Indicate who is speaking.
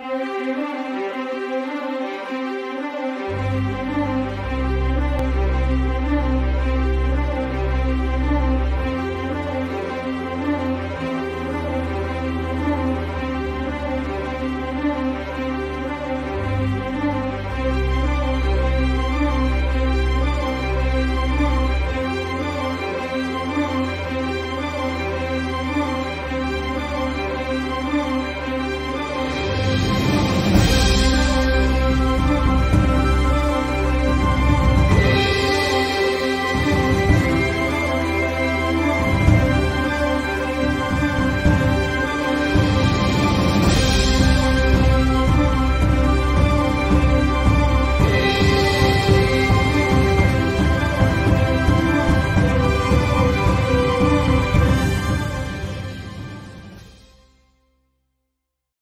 Speaker 1: Música